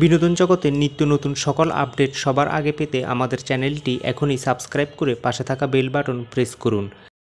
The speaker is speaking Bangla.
বিনোদন জগতের নিত্য নতুন সকল আপডেট সবার আগে পেতে আমাদের চ্যানেলটি এখনই সাবস্ক্রাইব করে পাশে থাকা বেল বাটন প্রেস করুন।